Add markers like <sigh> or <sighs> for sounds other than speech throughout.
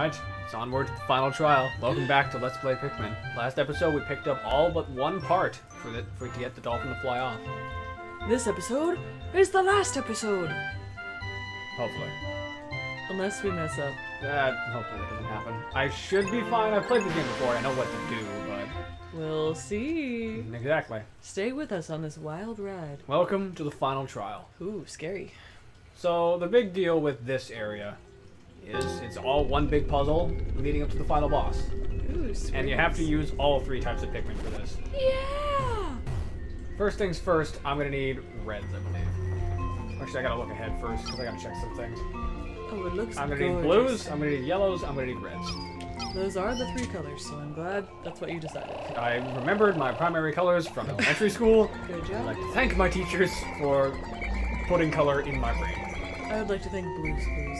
Alright, it's onward to the final trial. Welcome back to Let's Play Pikmin. Last episode we picked up all but one part for, the, for to get the dolphin to fly off. This episode is the last episode. Hopefully. Unless we mess up. That hopefully that doesn't happen. I should be fine. I've played this game before. I know what to do, but We'll see. exactly. Stay with us on this wild ride. Welcome to the final trial. Ooh, scary. So the big deal with this area is it's all one big puzzle leading up to the final boss, Ooh, and you have to use all three types of Pikmin for this. Yeah! First things first, I'm gonna need reds, I believe. Actually, I gotta look ahead first because I gotta check some things. Oh, it looks I'm gonna need blues, I'm gonna need yellows, I'm gonna need reds. Those are the three colors, so I'm glad that's what you decided. I remembered my primary colors from elementary school. Good I'd job. like to thank my teachers for putting color in my brain. I would like to thank Blues Clues.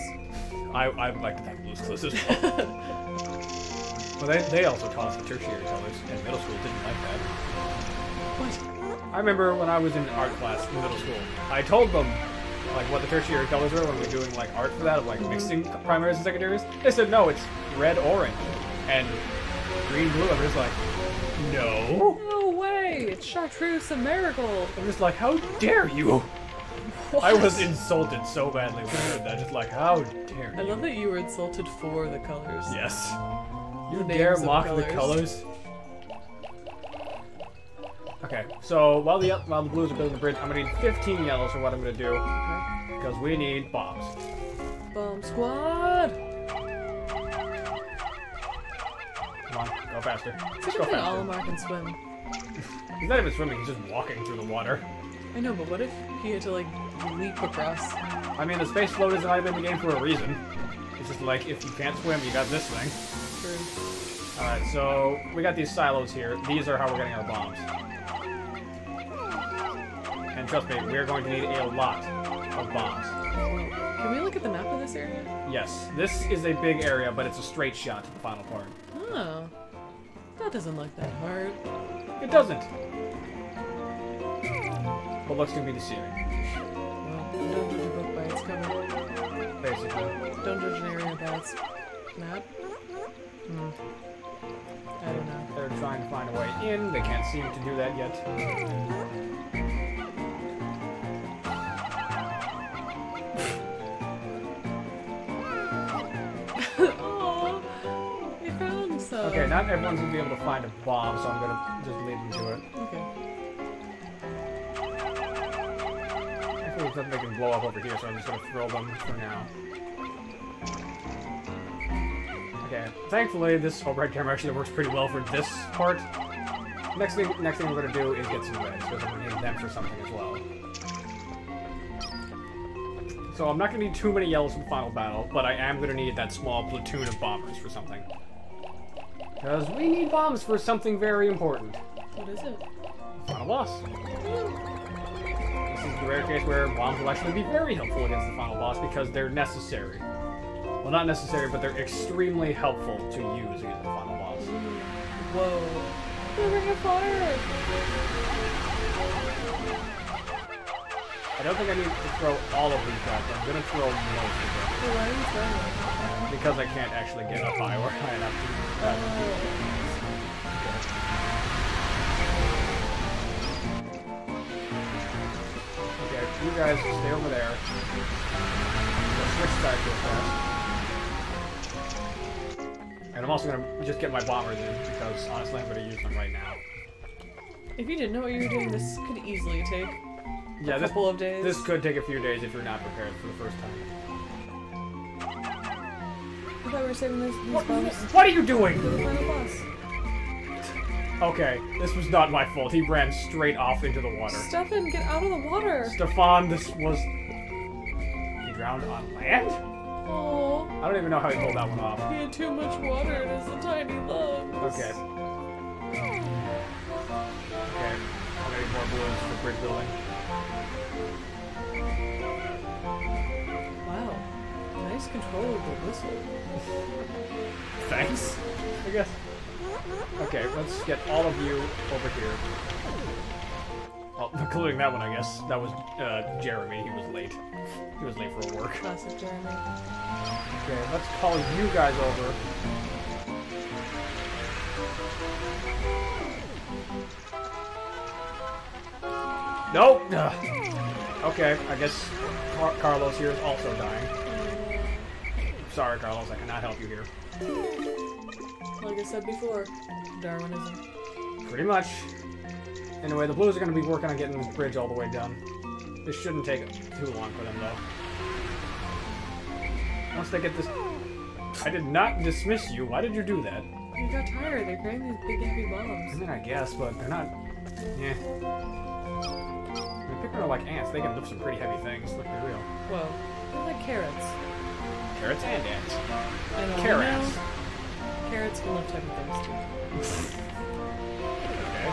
I, I would like to thank Blues Clues as well. <laughs> well, they, they also taught us the tertiary colors, and middle school didn't like that. What? I remember when I was in art class in middle school, I told them like what the tertiary colors were when we were doing like art for that of like mixing primaries and secondaries. They said no, it's red, orange, and green, blue. I'm just like, no. No way! It's chartreuse and marigold! I'm just like, how dare you? <laughs> I was insulted so badly when I heard that. Just like, how dare you? I love that you were insulted for the colors. Yes. You The dare mock the colors. Okay, so while the while the blues are building the bridge, I'm gonna need 15 yellows for what I'm gonna do Okay. because we need bombs. Bomb squad! Come on, go faster. It's Just go faster. Olimar can swim. <laughs> He's not even swimming; he's just walking through the water. I know, but what if he had to like leap across? I mean, the space float is not even in the game for a reason. It's just like if you can't swim, you got this thing. True. All right, so we got these silos here. These are how we're getting our bombs. And trust me, we're going to need a lot of bombs. Can we look at the map of this area? Yes, this is a big area, but it's a straight shot to the final part. Oh. That doesn't look that hard. It doesn't. But looks can be deceiving, Well, don't judge a book by its cover. basically. Don't judge an area by its map. Hmm. I don't know. They're trying to find a way in. They can't seem to do that yet. <laughs> oh, we found some. Okay, not everyone's gonna be able to find a bomb, so I'm gonna just lead them to it. Okay. There's nothing they can blow up over here, so I'm just gonna throw them for now. Okay, thankfully this overhead camera actually works pretty well for this part. Next thing, next thing we're gonna do is get some reds, because I'm gonna need them for something as well. So I'm not gonna need too many yellows for the final battle, but I am gonna need that small platoon of bombers for something. Because we need bombs for something very important. What is it? Final boss. The rare case where bombs will actually be very helpful against the final boss because they're necessary. Well, not necessary, but they're extremely helpful to use against the final boss. Whoa. The ring of fire! I don't think I need to throw all of these out, I'm gonna throw most of Why are you throwing them because I can't actually get up high where I have to. Uh, you guys stay over there. Switch sides real fast. And I'm also gonna just get my bombers in because honestly I'm gonna use them right now. If you didn't know what you were doing, this could easily take Yeah, a this, couple of days. this could take a few days if you're not prepared for the first time. I thought we were saving this, these What, bombs what are you doing? Okay, this was not my fault. He ran straight off into the water. Stefan, get out of the water! Stefan, this was. He drowned on land? Oh, I don't even know how he pulled that one off. he had too much water in his tiny lungs. Okay. Okay. I'm need more balloons for bridge building. Wow. Nice control of the whistle. <laughs> Thanks, I guess. Okay, let's get all of you over here. Well, <laughs> including that one, I guess. That was uh, Jeremy. He was late. He was late for work. Classic Jeremy. Okay, let's call you guys over. Nope. Ugh. Okay, I guess Car Carlos here is also dying. Sorry, Carlos, I cannot help you here. Like I said before, Darwinism. Pretty much. Anyway, the Blues are going to be working on getting this bridge all the way done. This shouldn't take too long for them, though. Once they get this... I did not dismiss you. Why did you do that? You got tired. They're carrying these big heavy I bombs. mean, I guess, but they're not... Yeah. I mean, Pikmin are like ants. They can lift some pretty heavy things. Let's be real. Whoa. They're like carrots. Carrots and ants. I. Carrots. Carrots can lift heavy things too. Okay.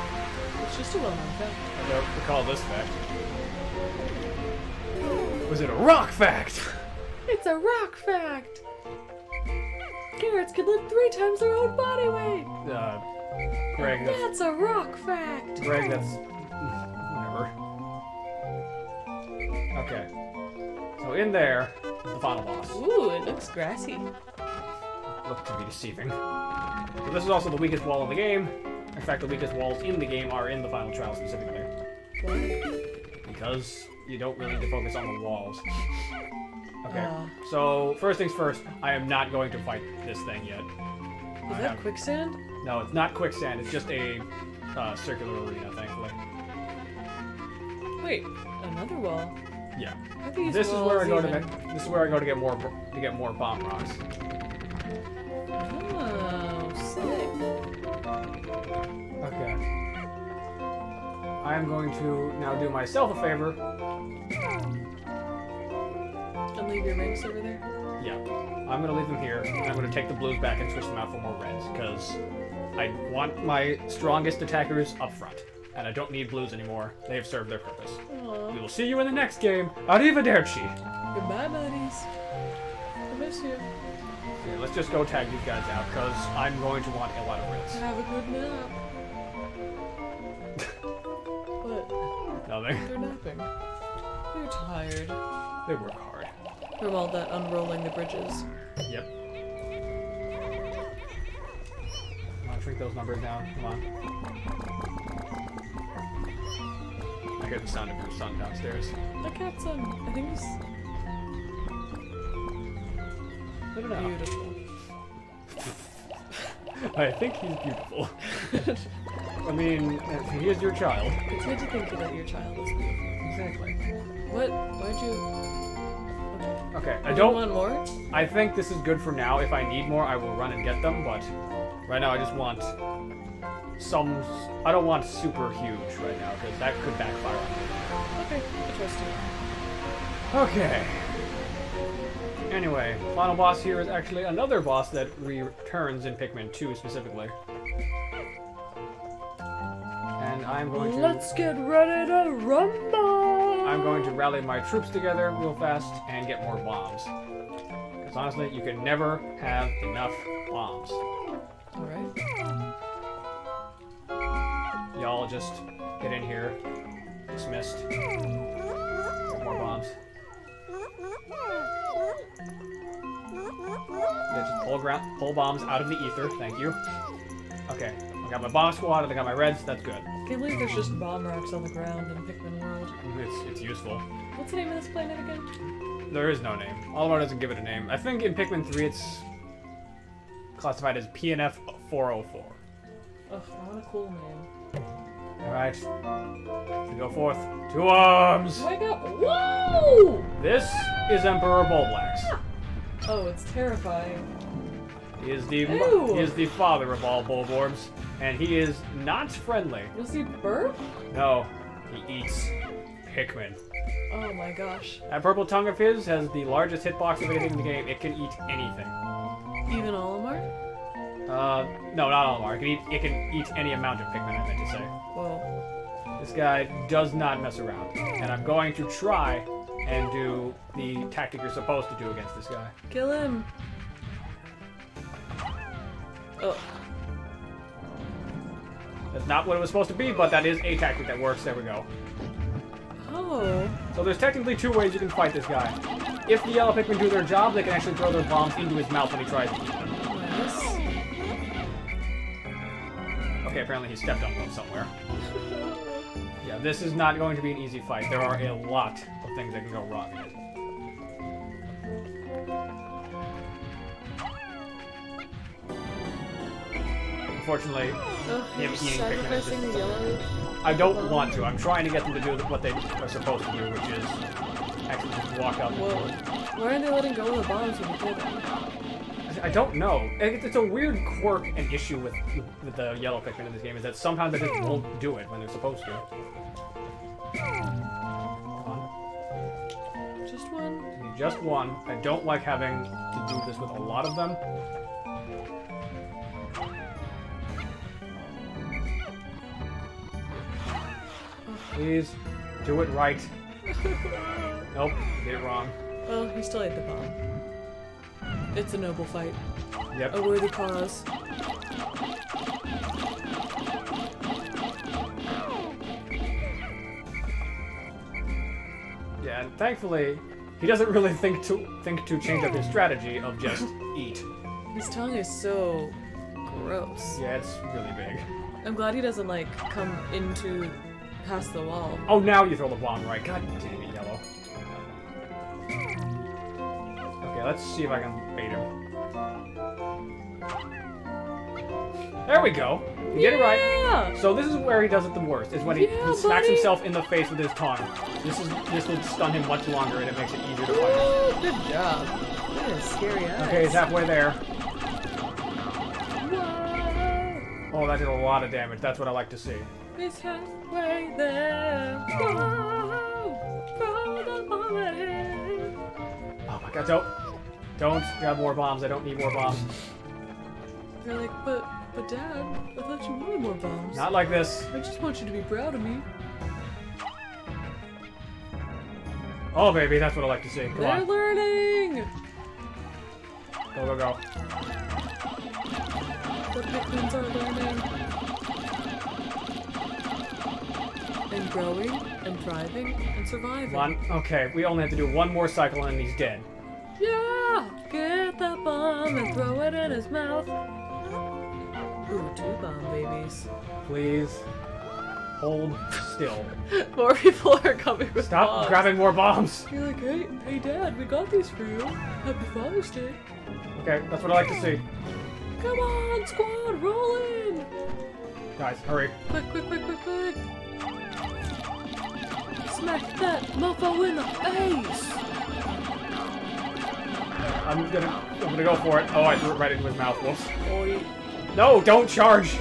It's just a well-known fact. I don't recall this fact. Was it a rock fact? It's a rock fact! Carrots can lift three times their own body weight! Uh, Greg, that's... That's a rock fact! Greg, that's... Whatever. Okay. So in there is the final boss. Ooh, it looks grassy. Look to be deceiving. So this is also the weakest wall in the game. In fact, the weakest walls in the game are in the final trial specifically. Why? Because you don't really need to focus on the walls. Okay. Uh. So, first things first, I am not going to fight this thing yet. Is I that have- quicksand? No, it's not quicksand. It's just a uh, circular arena, thankfully. Wait, another wall. Yeah. This is where I go to even- get. This is where I go to get more to get more bomb rocks. I am going to now do myself a favor. And leave your rings over there? Yeah. I'm gonna leave them here, and I'm gonna take the blues back and switch them out for more reds, because I want my strongest attackers up front. And I don't need blues anymore. They have served their purpose. Aw. We will see you in the next game. Arrivederci! Goodbye, buddies. I miss you. Okay, let's just go tag these guys out, because I'm going to want a lot of reds. Have a good nap. Nothing. They're napping. They're tired. They work hard. From all that unrolling the bridges. Yep. Come on, shrink those numbers down. Come on. I hear the sound of your son downstairs. The cat's um, I think he's I don't know. beautiful. <laughs> I think he's beautiful. <laughs> I mean, he is your child. It's good to think that your child is beautiful. Exactly. What? Why'd you? Okay. Okay, I don't. want more? I think this is good for now. If I need more, I will run and get them. But right now, I just want some. I don't want super huge right now because that could backfire on me. Okay, I trust you. Okay. Anyway, final boss here is actually another boss that returns in Pikmin 2 specifically. I'm going to Let's get ready to rumble! I'm going to rally my troops together real fast and get more bombs. Because honestly, you can never have enough bombs. Alright. Y'all just get in here. Dismissed. Get more bombs. Yeah, just pull ground, pull bombs out of the ether. Thank you. Okay, I got my bomb squad. and I got my reds. That's good. Can't believe there's just bomb rocks on the ground in Pikmin World. It's it's useful. What's the name of this planet again? There is no name. Olimar doesn't give it a name. I think in Pikmin 3 it's classified as PNF 404. Ugh, I want a cool name. Alright. We go forth. Two arms! Wake up! Whoa! This is Emperor Bulblax. Ah! Oh, it's terrifying. He is the he is the father of all Bulborbs, and he is not friendly. Was he burp? No, he eats Pikmin. Oh my gosh. That purple tongue of his has the largest hitbox of anything in the game. It can eat anything. Even Olimar? Uh, no, not Olimar. It can eat, it can eat any amount of Pikmin, I meant to say. Whoa. This guy does not mess around. And I'm going to try and do the tactic you're supposed to do against this guy. Kill him! Oh, That's not what it was supposed to be, but that is a tactic that works. There we go. Oh. So there's technically two ways you can fight this guy. If the yellow Pikmin do their job, they can actually throw their bombs into his mouth when he tries to eat them. Nice. Okay, apparently he stepped on one somewhere. <laughs> Yeah, this is not going to be an easy fight. There are a lot of things that can go wrong in it. Unfortunately, Oh, Yeah, you're but eating Pikmin is sacrificing just- the yellow. I don't want to. I'm trying to get them to do what they are supposed to do, which is actually just walk out the door. Why aren't they letting go of the bombs when you kill them? I don't know. It's a weird quirk and issue with, with the yellow Pikmin in this game is that sometimes they just won't do it when they're supposed to. Just one? Just one. I don't like having to do this with a lot of them. Please, do it right. <laughs> Nope, did it wrong. Well, he still ate the bomb. It's a noble fight. Yep. A worthy cause. Yeah, and thankfully, he doesn't really think to think to change up his strategy of just <laughs> eat. His tongue is so gross. Yeah, it's really big. I'm glad he doesn't like come into past the wall. Oh, now you throw the bomb right. God damn it, yellow. Okay, let's see if I can bait him. There we go. You did it right. So this is where he does it the worst, is when he, Yeah, he smacks buddy. himself in the face with his tongue. This is this will stun him much longer and it makes it easier to fight good job. That is scary eyes. Okay, he's halfway there. Whoa, Oh, that did a lot of damage. That's what I like to see. He's halfway there. Whoa, throw the bomb at him. Oh my god, don't don't grab more bombs. I don't need more bombs. They're like, but, but Dad, I thought you wanted more bombs. Not like this. I just want you to be proud of me. Oh baby, that's what I like to see. Come They're on. learning. Go go go. The Pikmins are learning. And growing, and thriving, and surviving. Come on. Okay, we only have to do one more cycle and he's dead. Yeah! Get that bomb and throw it in his mouth. Ooh, two bomb babies. Please. Hold still. <laughs> More people are coming with Stop bombs. grabbing more bombs. You're like, hey, hey, Dad, we got these for you. Happy Father's Day. Okay, that's what I like to see. Come on, squad, roll in! Guys, hurry. Quick, quick, quick, quick, quick! Smack that mofo in the face! I'm gonna I'm gonna go for it. Oh, I threw it right into his mouth. Whoops. No, don't charge!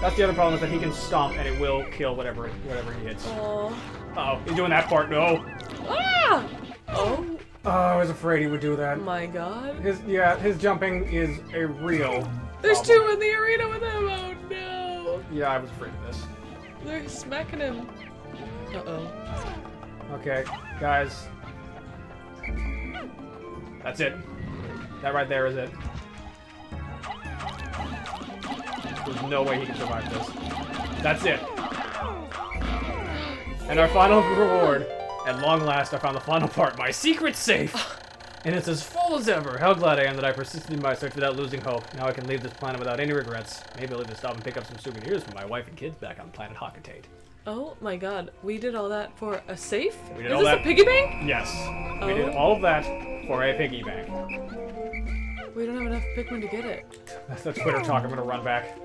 That's the other problem is that he can stomp and it will kill whatever whatever he hits. Aw. Uh oh, he's doing that part. No. Ah! Oh Oh, I was afraid he would do that. my god. His yeah, his jumping is a real. There's problem. two in the arena with him! Oh no! Yeah, I was afraid of this. They're smacking him. Uh oh. Okay, guys. That's it. That right there is it. There's no way he can survive this. That's it. And our final <laughs> reward. At long last, I found the final part, my secret safe! And it's as full as ever. How glad I am that I persisted in my search without losing hope. Now I can leave this planet without any regrets. Maybe I'll even stop and pick up some souvenirs for my wife and kids back on planet Hocotate. Oh my god. We did all that for a safe? We did Is all this that- a piggy bank? Yes, we did Oh. all of that for a piggy bank. We don't have enough Pikmin to get it. <laughs> That's the Twitter talk. I'm gonna run back.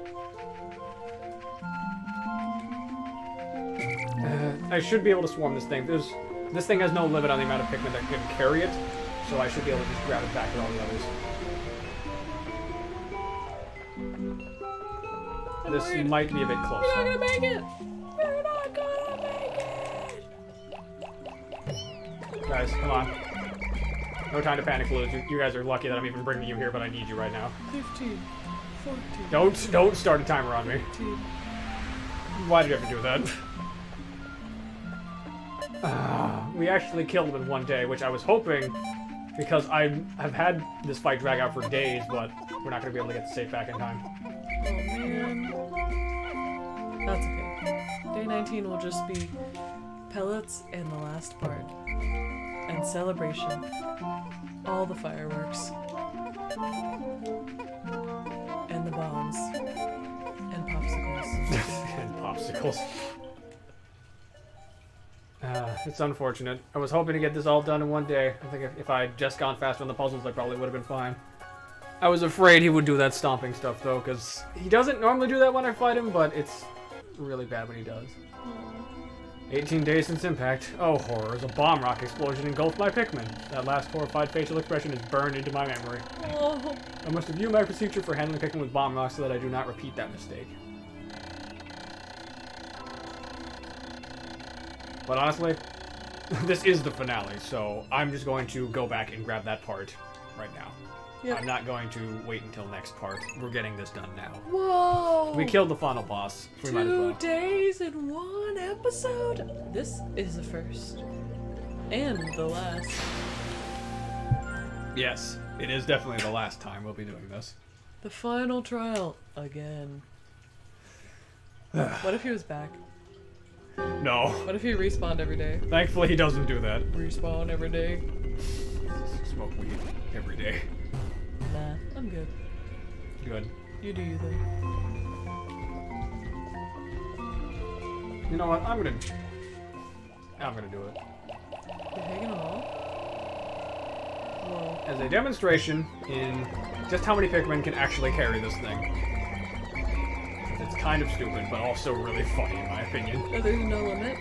Uh, I should be able to swarm this thing. There's this thing has no limit on the amount of Pikmin that can carry it, so I should be able to just grab it back to all the others. I'm This worried. might be a bit close. We're not gonna make it! We're not gonna make it! Guys, come on. No time to panic, Blues. You, you guys are lucky that I'm even bringing you here, but I need you right now. 15, 14, Don't don't start a timer on me. 15. Why did you have to do that? Ah, we actually killed him in one day, which I was hoping, because I have had this fight drag out for days, but we're not going to be able to get the safe back in time. Oh man. That's okay. Day 19 will just be pellets and the last part. And celebration. All the fireworks. And the bombs. And popsicles. <laughs> and popsicles. Uh, it's unfortunate. I was hoping to get this all done in one day. I think if, if I had just gone faster on the puzzles, I probably would have been fine. I was afraid he would do that stomping stuff, though, because he doesn't normally do that when I fight him, but it's really bad when he does. 18 days since impact. Oh, horrors. A bomb rock explosion engulfed my Pikmin. That last horrified facial expression is burned into my memory. oh. I must review my procedure for handling Pikmin with bomb rocks so that I do not repeat that mistake. But honestly, <laughs> this is the finale, so I'm just going to go back and grab that part right now. Yep. I'm not going to wait until next part. We're getting this done now. Whoa! We killed the final boss. We Two well. days in one episode? This is the first. And the last. Yes, it is definitely the last time we'll be doing this. The final trial. Again. <sighs> what if he was back? No. What if he respawned every day? Thankfully, he doesn't do that. Respawn every day? Smoke weed every day. Nah, I'm good. Good. You do you though. You know what? I'm gonna. I'm gonna do it. You're hanging all? As a demonstration in just how many Pikmin can actually carry this thing. It's kind of stupid, but also really funny in my opinion. Oh, there's no limit?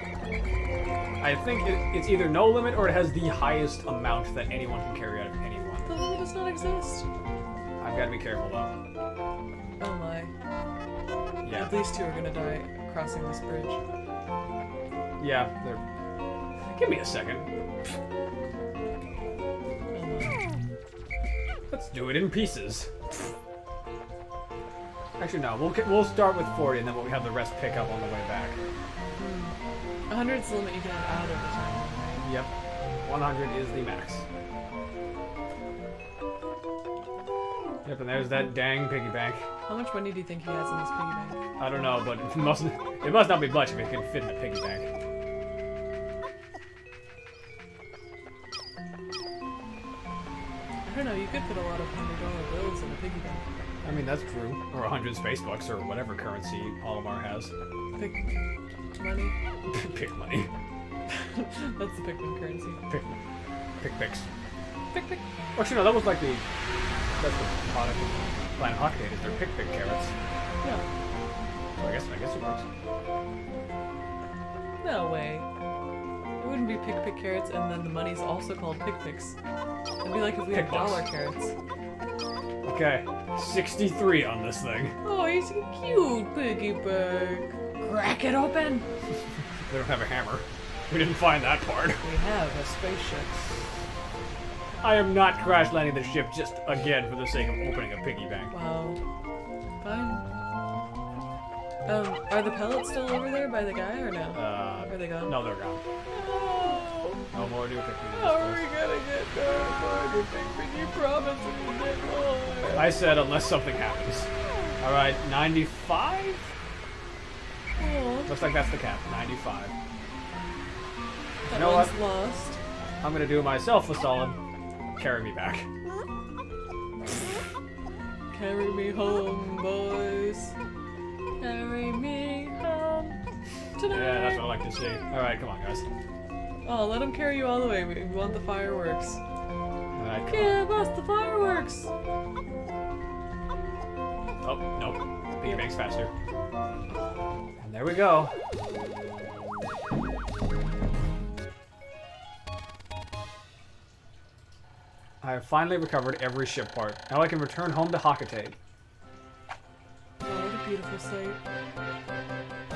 I think it, it's either no limit or it has the highest amount that anyone can carry out of anyone. The limit does not exist. I've got to be careful though. Oh my. Yeah, At least two are gonna die crossing this bridge. yeah. They're... Give me a second. Let's do it in pieces. Actually, no. We'll we'll start with 40, and then we'll have the rest pick up on the way back. Hmm. 100 is the limit you can of the time. Yep. 100 is the max. Yep, and there's that dang piggy bank. How much money do you think he has in this piggy bank? I don't know, but it must it must not be much if it can fit in a piggy bank. I don't know, you could put a lot of hundred dollar bills in a piggy bank. I mean, that's true. Or 100 space bucks or whatever currency Olimar has. Pick money. <laughs> Pick money. <laughs> That's the Pikmin currency. Pick pick picks. Pick pick. Actually, no, that was like the that's the product of Planet Hockey is their pick pick carrots. Yeah. So I guess I guess it works. No way. It wouldn't be pick pick carrots and then the money's also called pick picks. It'd be like if we had bucks. dollar carrots. Okay, 63 on this thing. Oh, he's so cute, piggy bank. Crack it open. <laughs> They don't have a hammer. We didn't find that part. We have a spaceship. I am not crash landing the ship just again for the sake of opening a piggy bank. Wow. Fine. Um, are the pellets still over there by the guy or no? Uh, Are they gone? no, they're gone. Oh, No more new Pikmin. how are we gonna get no more Pikmin? You promised we get more. I said unless something happens. All right, 95. Oh, Looks like that's the cap. 95. that know one's what? lost. I'm gonna do it myself a solid. Carry me back. Carry me home, boys. Carry me home tonight. Yeah, that's what I like to see. All right, come on, guys. Oh, let him carry you all the way. We want the fireworks. All right, come on. Us the fireworks. Oh, nope. Piggy bank's faster. Oh. And there we go. I have finally recovered every ship part. Now I can return home to Hocotate. Oh, what a beautiful sight.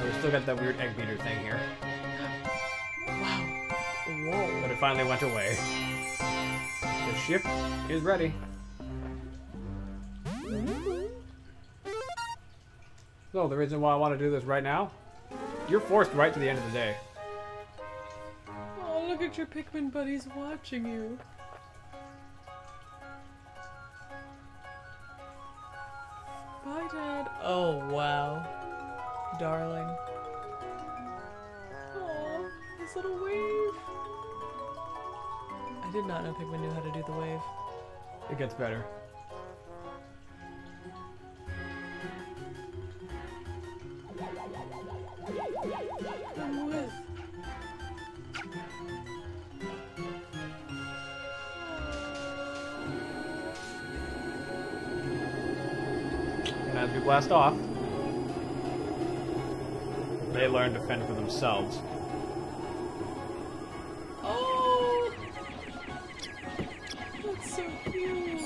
We still got that weird egg beater thing here, Wow. Whoa. but it finally went away. The ship is ready. So the reason why I want to do this right now, you're forced right to the end of the day. Oh, look at your Pikmin buddies watching you. Dad. Oh, wow. Darling. Oh, this little wave. I did not know Pikmin knew how to do the wave. It gets better. Blast off, they learn to fend for themselves. Oh! That's so cute.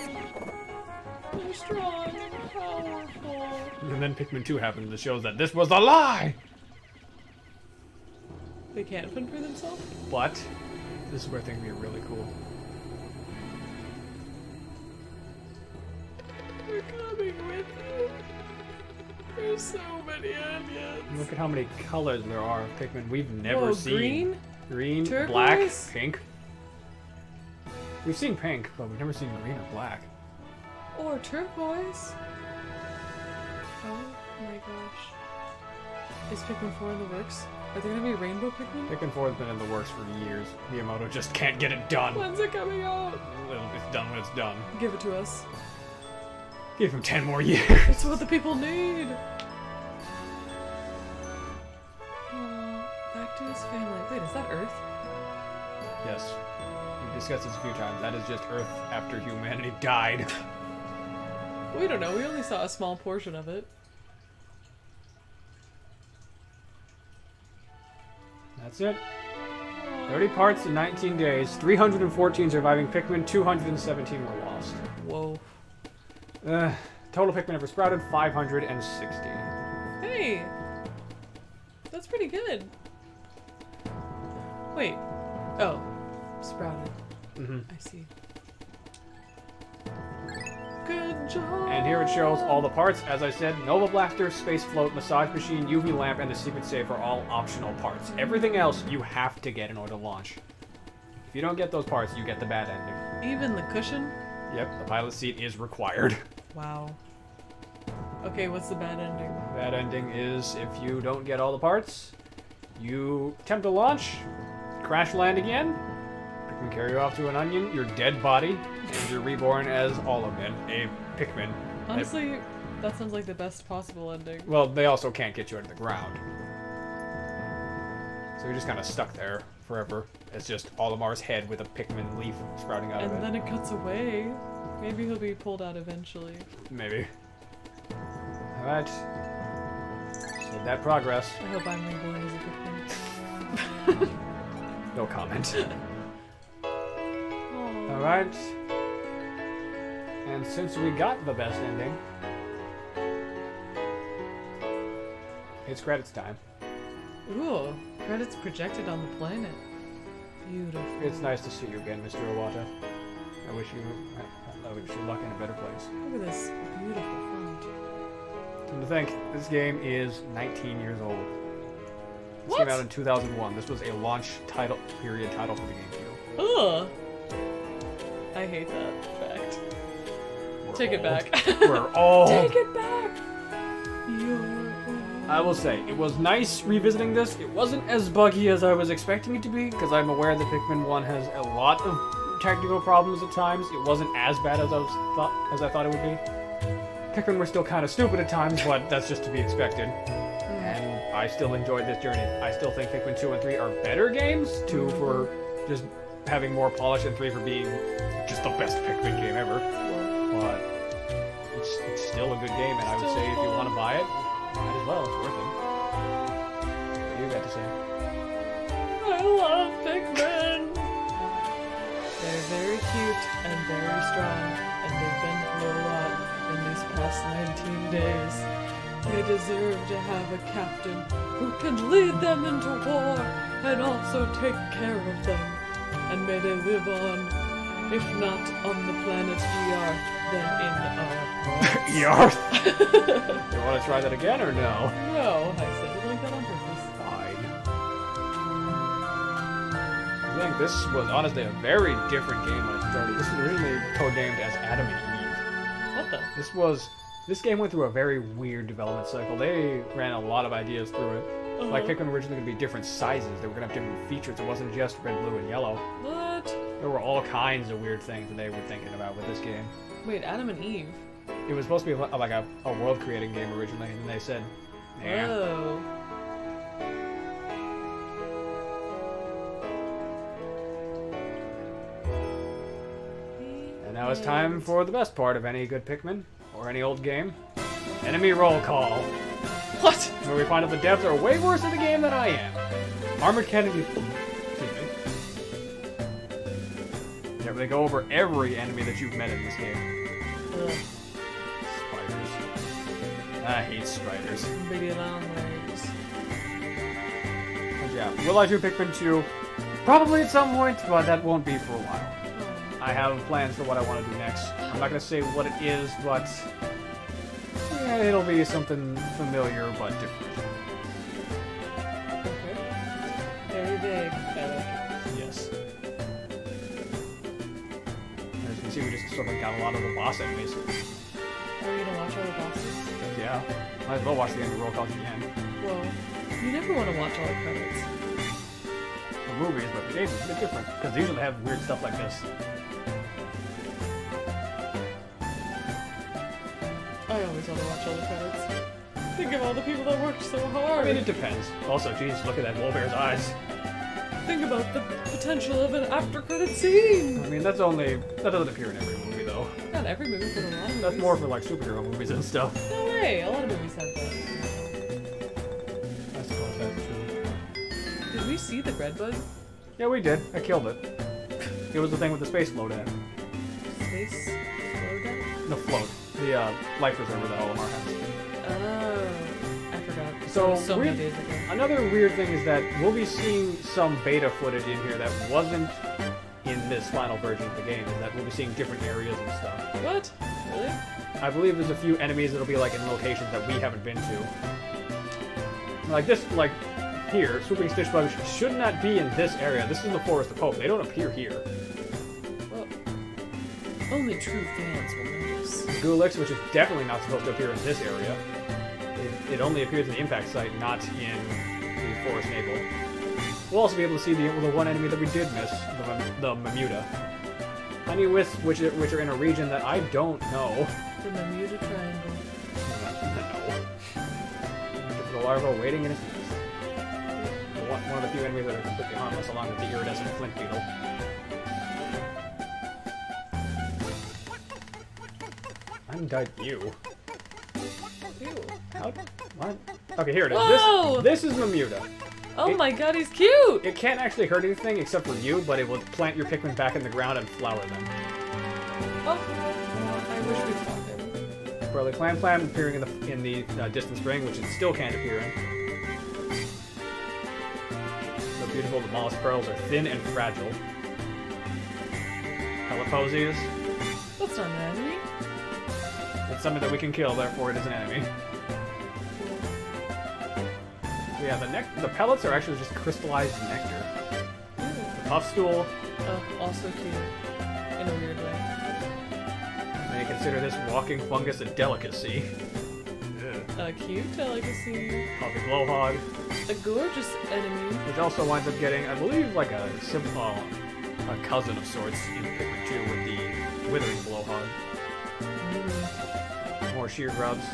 They're strong and powerful. And then Pikmin 2 happens that shows that this was a lie! They can't fend for themselves? But, this is where things get really cool. They're coming with you. There's so many onions. Look at how many colors there are of Pikmin we've never Whoa, seen. green? Green, Turquoise? black, pink. We've seen pink, but we've never seen green or black. Or turquoise. Oh my gosh. Is Pikmin 4 in the works? Are there gonna be rainbow Pikmin? Pikmin 4 has been in the works for years. Miyamoto just can't get it done. When's it coming out? Well, It's done when it's done. Give it to us. Give him 10 more years. It's what the people need. Back to his family. Wait, is that Earth? Yes. We've discussed this a few times. That is just Earth after humanity died. We don't know. We only saw a small portion of it. That's it. 30 parts in 19 days, 314 surviving Pikmin, 217 were lost. Whoa. Uh, total Pikmin ever sprouted, 560. Hey! That's pretty good. Wait. Oh. Sprouted. hmm I see. Good job! And here it shows all the parts. As I said, Nova Blaster, Space Float, Massage Machine, UV Lamp, and the Secret Safe are all optional parts. Everything else you have to get in order to launch. If you don't get those parts, you get the bad ending. Even the cushion? Yep, the pilot seat is required. Wow. Okay, what's the bad ending? Bad ending is if you don't get all the parts, you attempt to launch, crash land again, Pikmin carry you off to an onion, your dead body, and you're reborn as all of them, a Pikmin. Honestly, that sounds like the best possible ending. Well, they also can't get you out of the ground. So you're just kind of stuck there forever. It's just Olimar's head with a Pikmin leaf sprouting out And of it. And then it cuts away. Maybe he'll be pulled out eventually. Maybe. Alright. Save that progress. I hope I'm reborn as a Pikmin. <laughs> No comment. <laughs> Alright. And since we got the best ending, it's credits time. Ooh, credits projected on the planet. Beautiful. It's nice to see you again, Mr. Iwata. I wish you I, I wish you luck in a better place. Look at this beautiful font. And to think, this game is 19 years old. This What? came out in 2001. This was a launch title period title for the GameCube. Ugh. I hate that fact. We're Take it back. We're <laughs> old. Take it back. You're old. I will say, it was nice revisiting this. It wasn't as buggy as I was expecting it to be, because I'm aware that Pikmin 1 has a lot of technical problems at times. It wasn't as bad as I was thought as I thought it would be. Pikmin were still kind of stupid at times, but that's just to be expected. And I still enjoyed this journey. I still think Pikmin 2 and 3 are better games. 2 for just having more polish, and 3 for being just the best Pikmin game ever. But it's, it's still a good game, and I would say if you want to buy it, well. It's worth it. What you got to say? I love Pikmin. They're very cute and very strong, and they've been through a lot in these past 19 days. They deserve to have a captain who can lead them into war and also take care of them. And may they live on, if not on the planet Earth, then in hearts. <laughs> Yarth! <laughs> you want to try that again or no? No, I said it like that on purpose. Fine. I think this was honestly a very different game when it started. This was originally codenamed as Adam and Eve. What the? This was This game went through a very weird development cycle. They ran a lot of ideas through it. Like Uh-huh. Pikmin were originally going to be different sizes. They were going to have different features. It wasn't just red, blue, and yellow. What? There were all kinds of weird things that they were thinking about with this game. Wait, Adam and Eve. It was supposed to be li- like a, a world-creating game originally, and they said, "Yeah." Oh. And now it's time for the best part of any good Pikmin or any old game: enemy roll call. What? where we find out the devs are way worse at the game than I am. Armored Kennedy. They go over every enemy that you've met in this game. Ugh, Spiders. I hate spiders. big long legs. But yeah, will I do Pikmin 2? Probably at some point, but that won't be for a while. Oh. I have plans for what I want to do next. I'm not going to say what it is, but yeah, it'll be something familiar but different. Sort of got a lot of the boss enemies. Are you gonna watch all the bosses? Yeah. Might as well watch the enemy roll calls again. Well, you never want to watch all the credits. The movies, but the games is a bit different. Because they usually have weird stuff like this. I always want to watch all the credits. Think of all the people that worked so hard. I mean, it depends. Also, geez, look at that Wolbear's eyes. Think about the potential of an after credit scene. I mean, that's only... That doesn't appear in every movie, though. Not every movie, but a lot of movies. That's more for, like, superhero movies and stuff. <laughs> No way. A lot of movies have that. I suppose that's true. Did we see the red bud? Yeah, we did. I killed it. It was the thing with the space float in it. Space slowdown? The float. The, uh, life preserver that Olimar has. Oh, I forgot. So, so weird- Another weird thing is that we'll be seeing some beta footage in here that wasn't in this final version of the game, is that we'll be seeing different areas and stuff. What? Really? I believe there's a few enemies that'll be like in locations that we haven't been to. Like this, like here, swooping Snitchbugs should not be in this area. This is the Forest of Hope. They don't appear here. Well, only true fans will notice. Goolix, which is definitely not supposed to appear in this area. It, it only appears in the impact site, not in the Forest Navel. We'll also be able to see the, the one enemy that we did miss, the, the Mamuta. Honey Wisps, which, are- which are in a region that I don't know. The Bermuda Triangle. <laughs> no. The larva waiting in its nest. One, one of the few enemies that are completely harmless, along with the iridescent flint beetle. Undied you. Ew. How? What? Okay, here it is. Whoa! This, this is Mamuta. Oh It- my god, he's cute! It can't actually hurt anything except for you, but it will plant your Pikmin back in the ground and flower them. Oh, I wish we fought him. Pearly Clamclam appearing in the in the uh, distant spring, which it still can't appear in. The beautiful the mollusk pearls are thin and fragile. Pellet Posies. That's not an enemy. It's something that we can kill, therefore it is an enemy. Yeah, the neck the pellets are actually just crystallized nectar. The Puffstool, Oh, also cute. In a weird way. they consider this walking fungus a delicacy. A cute delicacy. Puffy blowhog. A gorgeous enemy. which also winds up getting, I believe, like a simple, a cousin of sorts in Pikmin 2 with the Withering Blowhog. Mm. More Sheargrubs.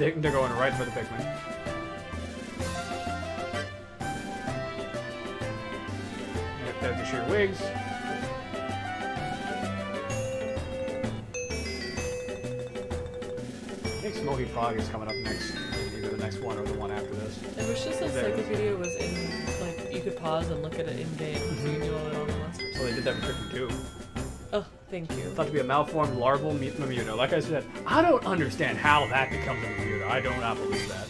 They, they're going right for the Pikmin. Yep, There's the Shearwigs. I think Smoky Progg is coming up next, either the next one or the one after this. I wish this There. video was in, like, you could pause and look at it in game so you knew all the all the monsters. So they did that for Pikmin 2. Thank you. Thought to be a malformed larval mu- Mamuta. Like I said, I don't understand how that becomes a Mamuta. I do not believe that.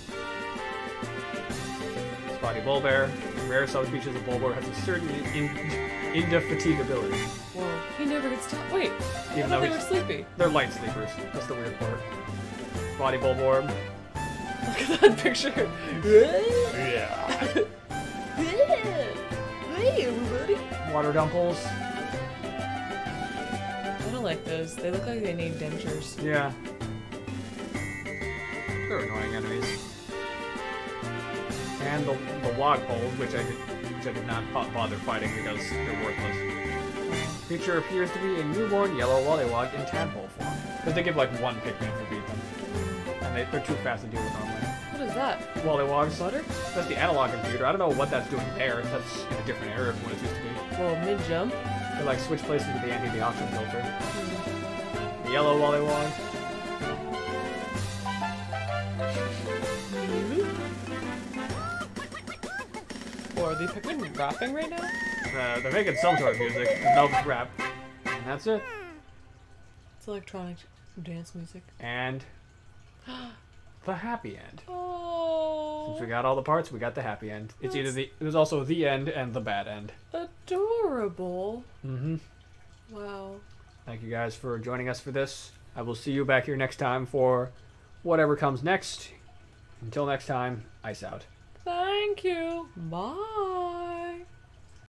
Spotty Bulbear. Rare subspecies of Bulbear has a certain in- indefatigability. Whoa, he never gets tired. Wait, I thought they were sleepy. they're light sleepers. That's the weird part. Body Bulborb. Look at that picture. Yeah. <laughs> hey, everybody. Water Dumples. I don't don't like those. They look like they need dentures. Yeah. They're annoying enemies. And the, the Wogpoles, which I did, which I did not bother fighting because they're worthless. Creature appears to be a newborn yellow Wollywog in tadpole form. Because they give like one Pikmin if you beat them. And they, they're too fast to deal with normally. What is that? Wollywogs. Butter? That's the analog computer. I don't know what that's doing there. That's in a different area from what it used to be. Well, mid jump. Like switch places with the anti-dioxin filter. The yellow Wollywog. Or are the Pikmin rapping right now? Uh, they're making some sort of music. No rap. And that's it. It's electronic dance music. And <gasps> <gasps> the happy end. Oh, Since we got all the parts, we got the happy end. It's either the there's also the end and the bad end. adorable. Mm-hmm. Wow. Thank you guys for joining us for this. I will see you back here next time for whatever comes next. Until next time, ice out. Thank you. Bye.